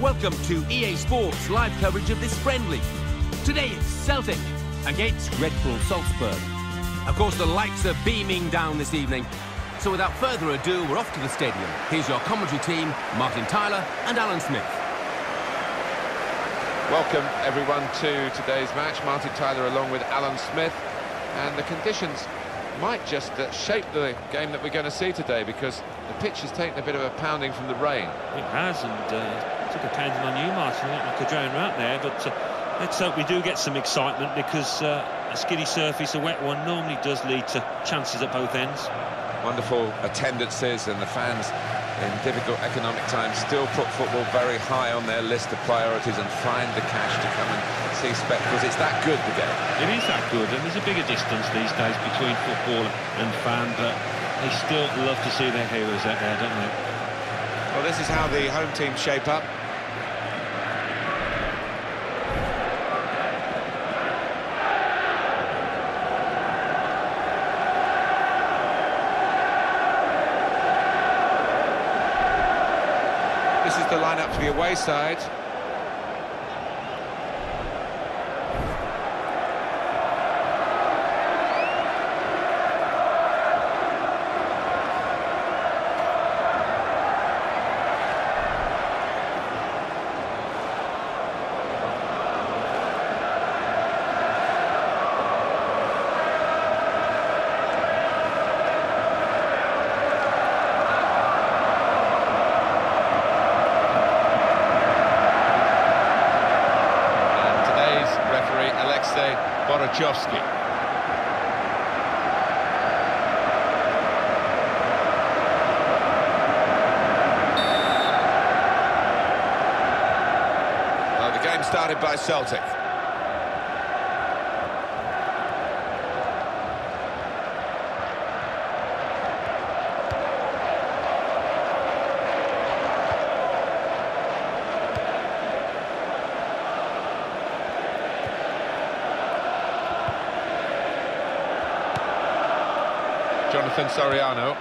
Welcome to EA Sports live coverage of this friendly. Today it's Celtic against Red Bull Salzburg. Of course, the lights are beaming down this evening. So without further ado, we're off to the stadium. Here's your commentary team, Martin Tyler and Alan Smith. Welcome everyone to today's match. Martin Tyler along with Alan Smith. And the conditions might just uh, shape the game that we're going to see today because the pitch has taken a bit of a pounding from the rain. It has, and uh, took a pounding on you, Martin. Like a drone out there, but uh, let's hope we do get some excitement because uh, a skiddy surface, a wet one, normally does lead to chances at both ends. Wonderful attendances and the fans in difficult economic times still put football very high on their list of priorities and find the cash to come and see spectacles. It's that good, the game. It is that good, and there's a bigger distance these days between football and fan, but they still love to see their heroes out there, don't they? Well, this is how the home team shape up. This is the lineup by Celtic. Jonathan Soriano.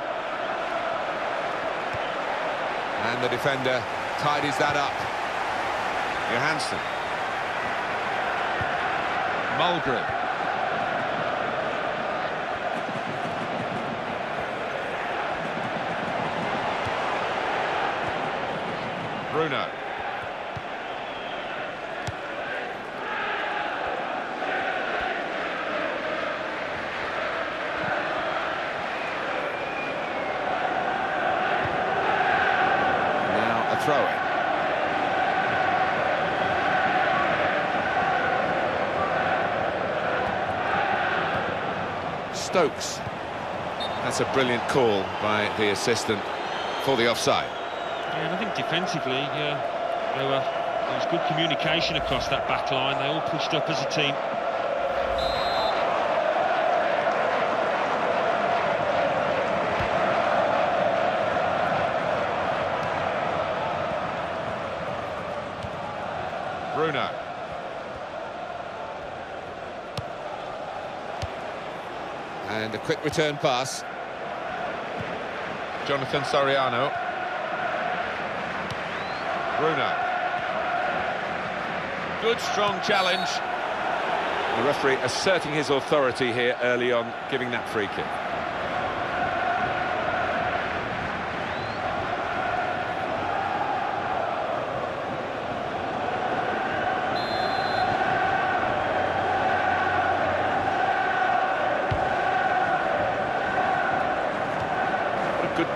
And the defender tidies that up. Johansen. Mulgrew. Bruno. Now a throw in. Stokes. That's a brilliant call by the assistant for the offside. Yeah, and I think defensively, there, were, there was good communication across that back line. They all pushed up as a team. Quick return pass. Jonathan Soriano. Bruno. Good, strong challenge. The referee asserting his authority here early on, giving that free kick.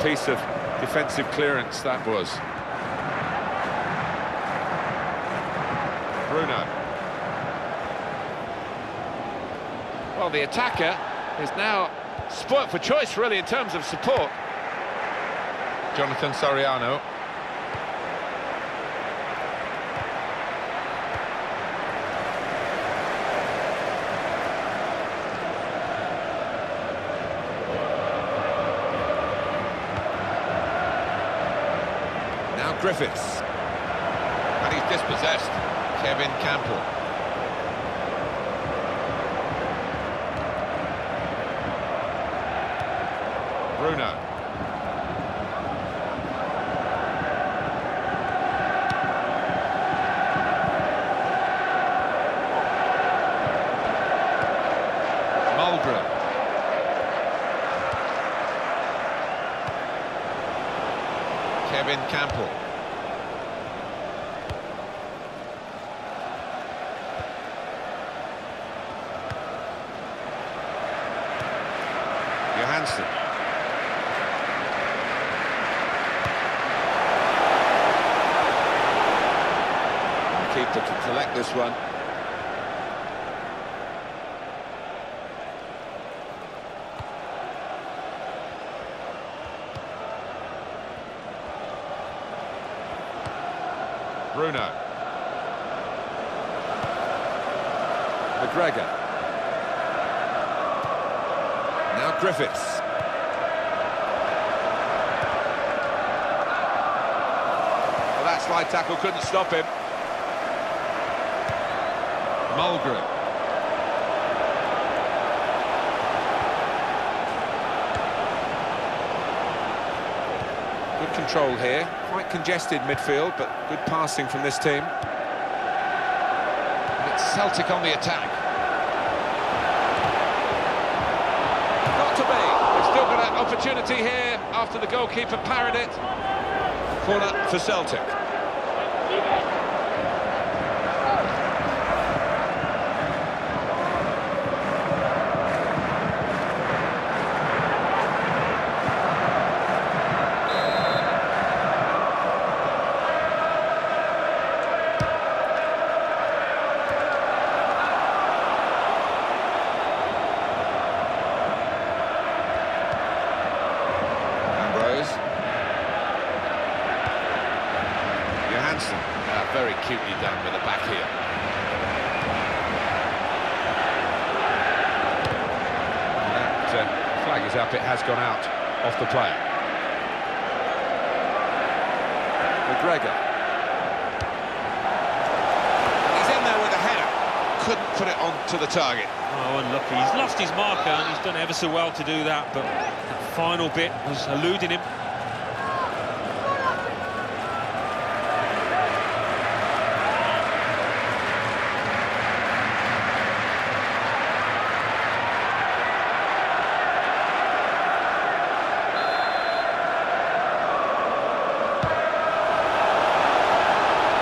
Piece of defensive clearance that was. Bruno. Well, the attacker is now spoilt for choice, really, in terms of support. Jonathan Soriano. Griffiths. And he's dispossessed Kevin Kampl. Bruno. Mulder. Kevin Kampl. Johansen. Keeper to collect this one. Bruno. McGregor. Now Griffiths. That tackle couldn't stop him. Mulgrew. Good control here. Quite congested midfield, but good passing from this team. And it's Celtic on the attack. Not to be. They've still got an opportunity here after the goalkeeper parried it. Corner for Celtic. Ambrose. Johansen. Ah, very cutely done with the back here. That uh, flag is up, it has gone out off the player. McGregor. He's in there with a header. Couldn't onto the target. Oh, unlucky. He's lost his marker and he's done ever so well to do that, but that final bit was eluding him.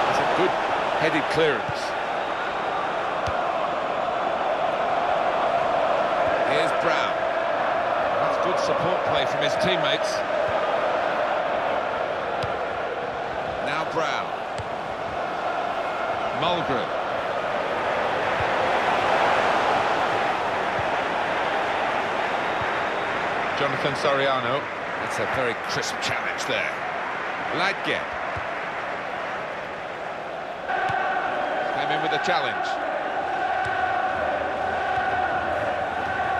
It's a good headed clearance. Here's Brown. That's good support play from his teammates. Now Brown. Mulgrew. Jonathan Soriano. That's a very crisp challenge there. Leitgeb. Came in with a challenge.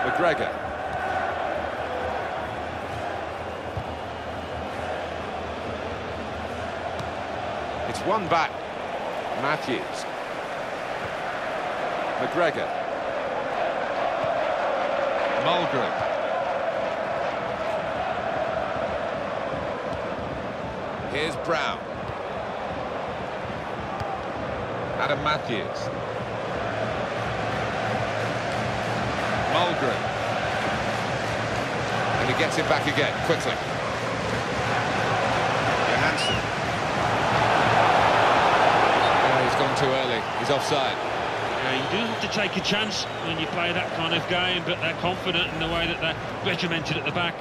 McGregor. It's one back. Matthews. McGregor. Mulgrew. Here's Brown. Adam Matthews. Mulgrew. And he gets it back again, quickly. He's offside. Yeah, you do have to take a chance when you play that kind of game, but they're confident in the way that they're regimented at the back.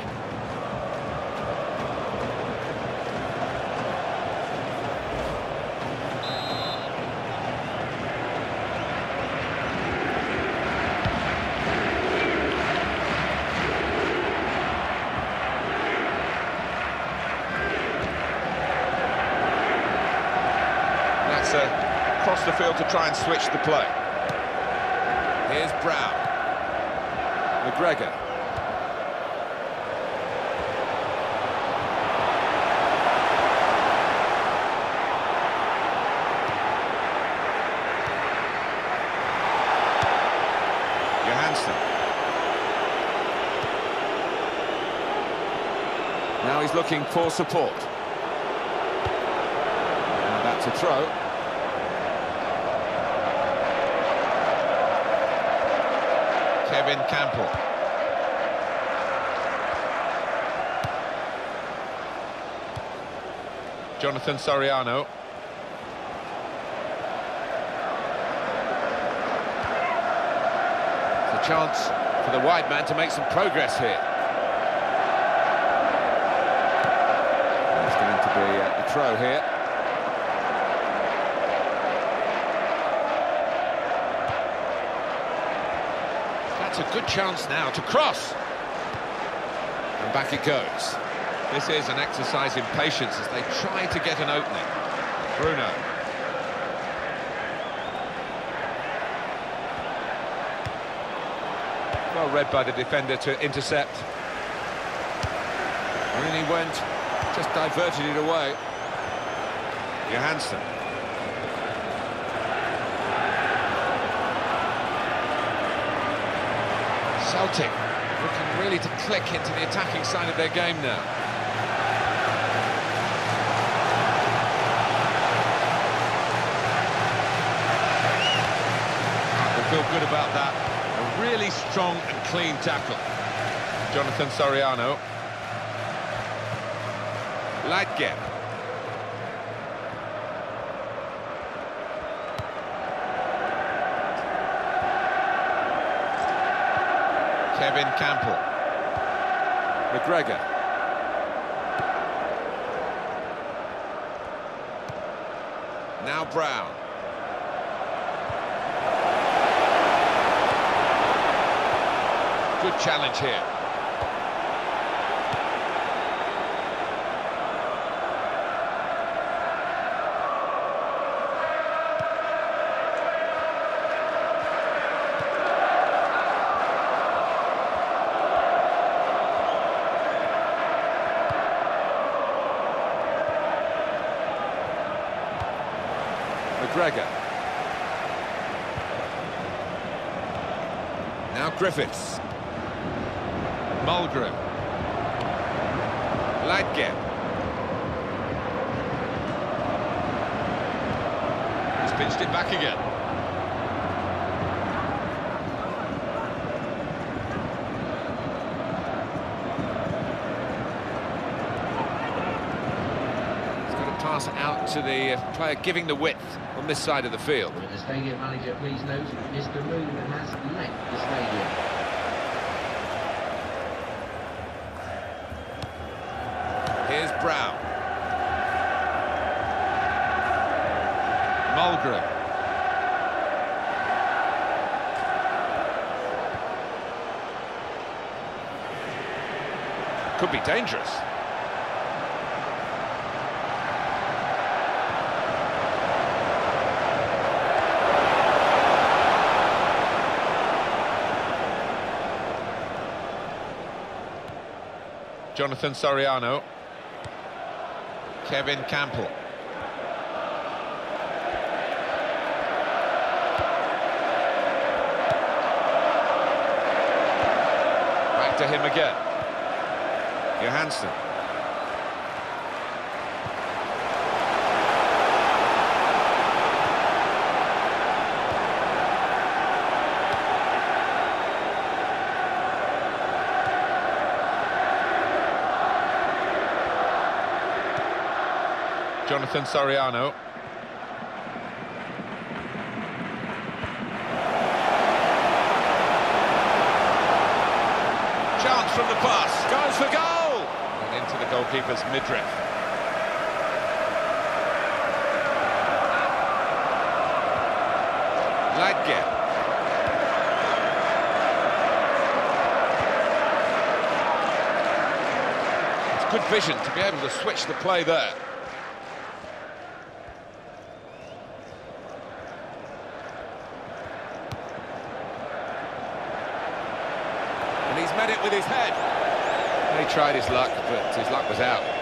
That's uh, across the field to try and switch the play. Here's Brown. McGregor. Johansen. Now he's looking for support. And that's a throw. Kevin Kampl. Jonathan Soriano. It's a chance for the wide man to make some progress here. It's going to be uh, a throw here. That's a good chance now to cross. And back it goes. This is an exercise in patience as they try to get an opening. Bruno. Well read by the defender to intercept. And he went, just diverted it away. Johansen. Celtic looking really to click into the attacking side of their game now. Feel good about that. A really strong and clean tackle. Jonathan Soriano. Leitgeb. Kevin Kampl. McGregor. Now Brown. Good challenge here. McGregor. Now Griffiths. Mulgrew. Leitgeb. He's pitched it back again. He's got to pass out to the uh, player giving the width on this side of the field. The stadium manager please note Mr. Moon has left the stadium. Here's Brown. Mulgrew. Could be dangerous. Jonathan Soriano. Kevin Kampl. Back to him again. Johansen. Jonathan Soriano. Chance from the pass. Goes for goal! And into the goalkeeper's midriff. Leitgeb. It's good vision to be able to switch the play there. And he's met it with his head. He tried his luck, but his luck was out.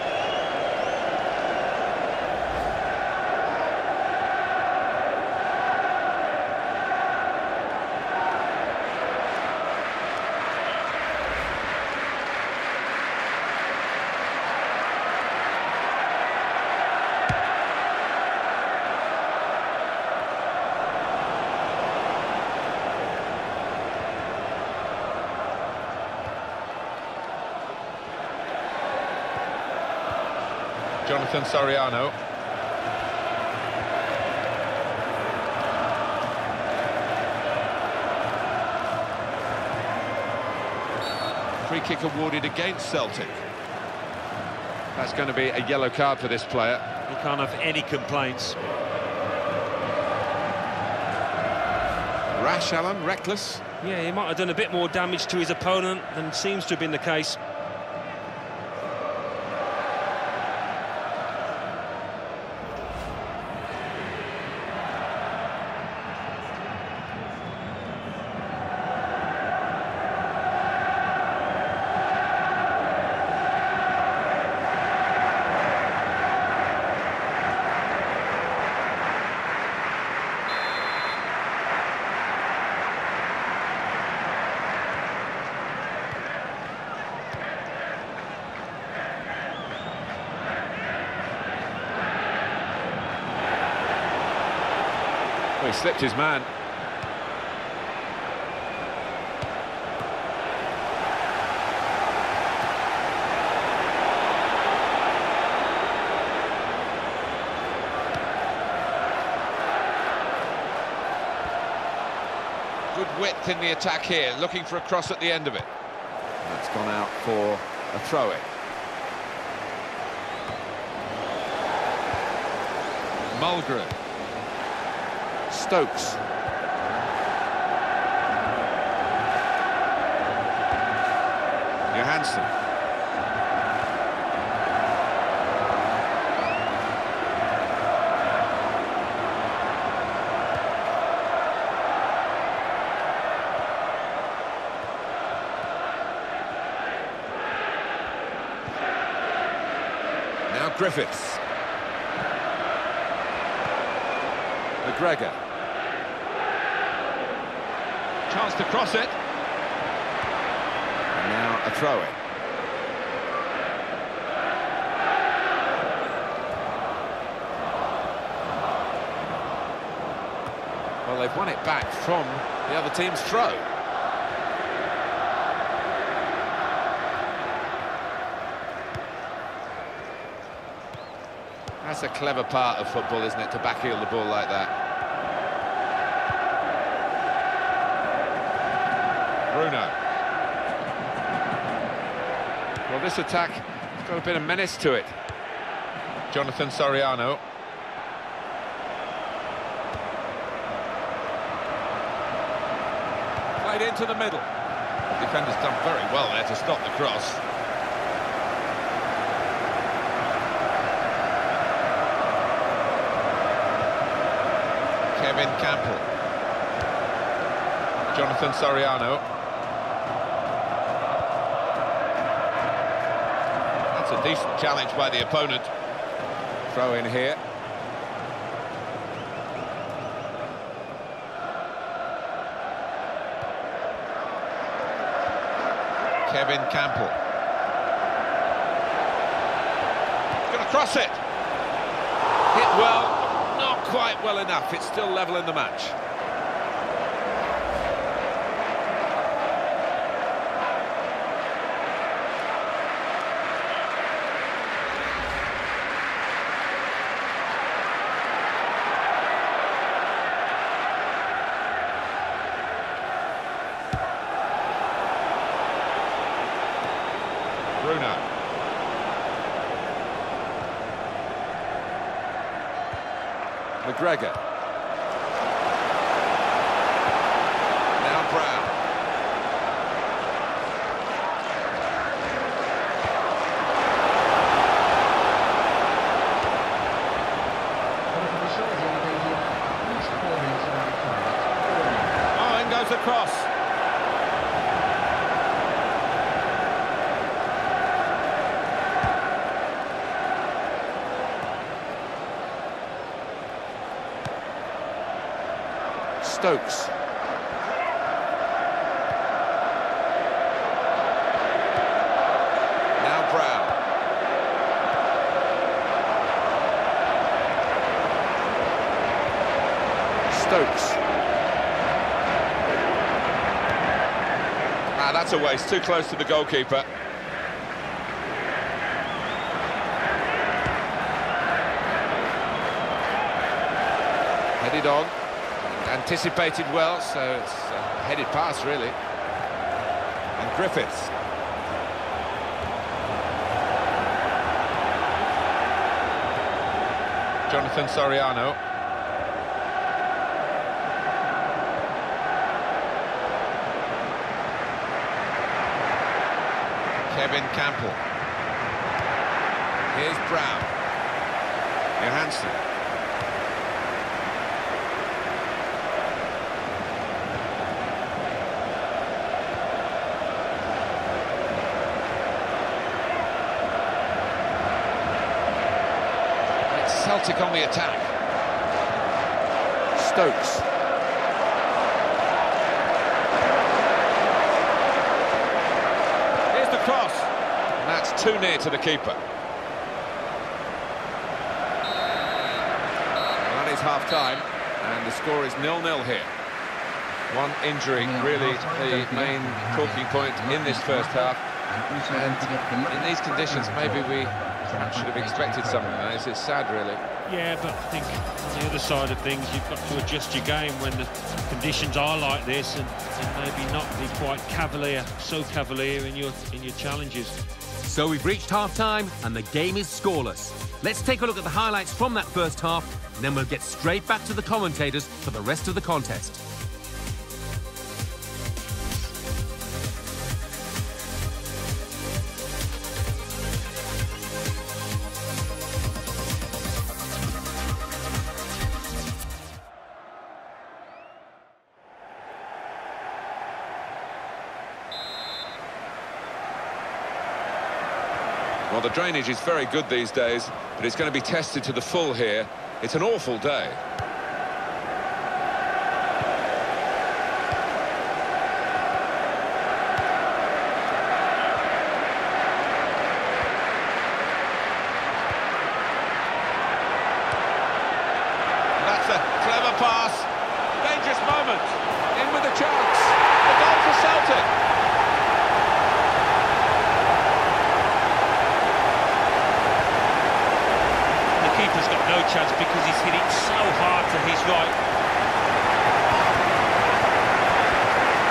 Jonathan Soriano. Free kick awarded against Celtic. That's going to be a yellow card for this player. He can't have any complaints. Rash, Alan, reckless. Yeah, he might have done a bit more damage to his opponent than seems to have been the case. Slipped his man. Good width in the attack here, looking for a cross at the end of it. That's gone out for a throw-in. Mulgrew. Stokes. Johansen. Now Griffiths. McGregor. Chance to cross it. And now a throw-in. Well, they've won it back from the other team's throw. That's a clever part of football, isn't it, to backheel the ball like that? Bruno. Well, this attack has got a bit of menace to it. Jonathan Soriano. Played into the middle. The defender's done very well there to stop the cross. Kevin Kampl. Jonathan Soriano. Decent challenge by the opponent. Throw in here. Kevin Kampl. To cross it. Hit well, not quite well enough. It's still level in the match. Bruno. McGregor. Ah, that's a waste, too close to the goalkeeper. Headed on, anticipated well, so it's a headed pass, really. And Griffiths. Jonathan Soriano. Kevin Kampl. Here's Brown. Johansen. Celtic on the attack. Stokes. Here's the cross. And that's too near to the keeper. Well, that is half-time, and the score is nil-nil here. One injury, really the main talking point in this first half. And in these conditions, maybe we perhaps should have expected something like this. It's sad, really. Yeah, but I think on the other side of things, you've got to adjust your game when the conditions are like this, and, and maybe not be quite cavalier, so cavalier in your in your challenges. So we've reached half-time and the game is scoreless. Let's take a look at the highlights from that first half, and then we'll get straight back to the commentators for the rest of the contest. Drainage is very good these days, but it's going to be tested to the full here. It's an awful day. That's a clever pass. Dangerous moment. In with a chance. The goal for Celtic. The keeper's got no chance because he's hit it so hard to his right.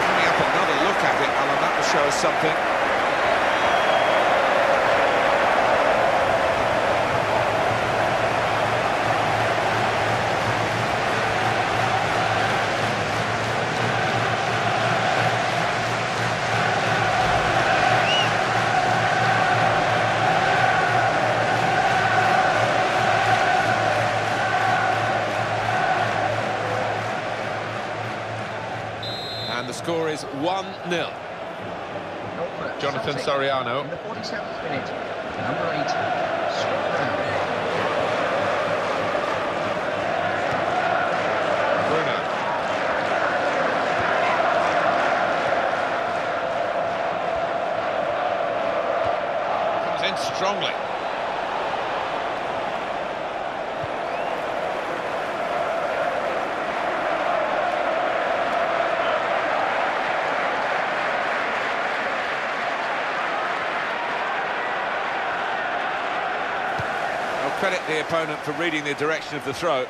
Coming up another look at it, Alan, that will show us something. 1-0. Jonathan Soriano. The 47th minute, number eight, Scott Brown. Bruno. Comes in strongly. Credit the opponent for reading the direction of the throw.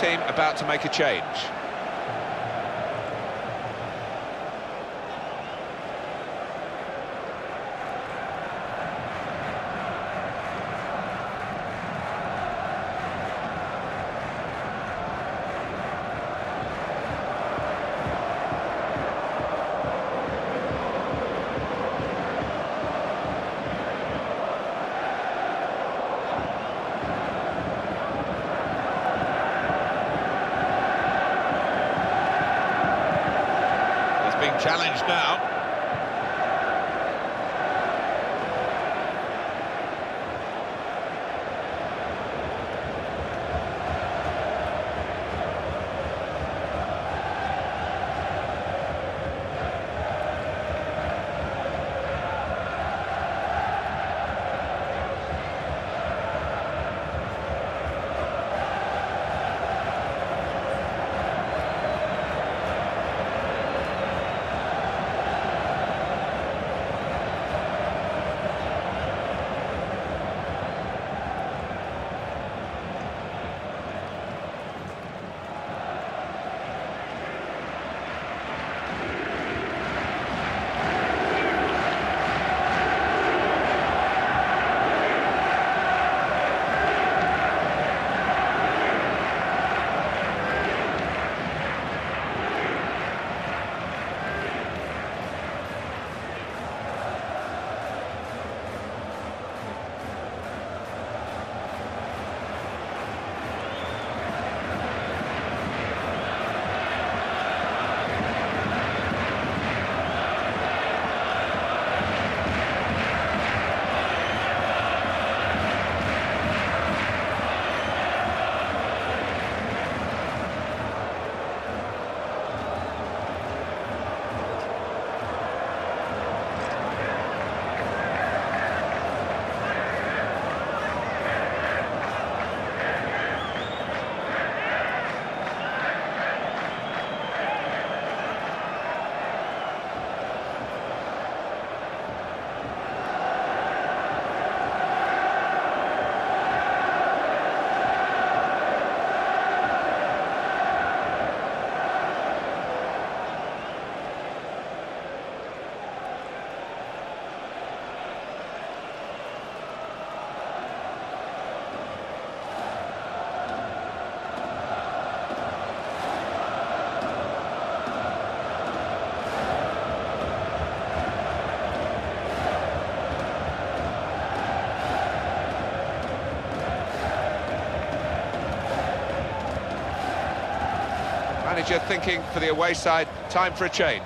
Team about to make a change. Manager thinking for the away side, time for a change.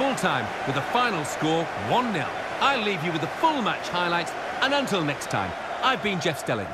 So it's full time with the final score 1-0. I'll leave you with the full match highlights and until next time, I've been Jeff Stelling.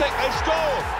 Celtic, they score!